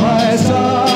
my side.